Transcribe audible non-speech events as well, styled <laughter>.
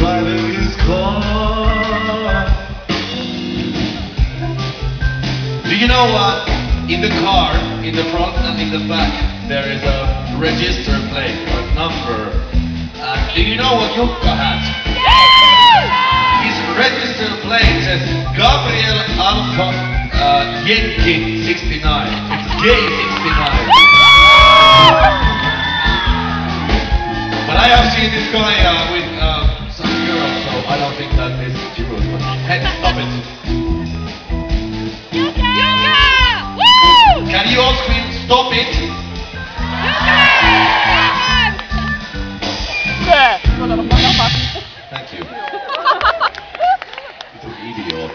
driving his car. Do you know what? In the car, in the front and in the back, there is a register plate or number. And do you know what Jukka has? His register plate says Gabriel Alpha uh, Yankee 69. It's gay this guy uh, with uh, some girl, so I don't think that is stop it. Woo! Can you all scream, stop it? Thank you. <laughs>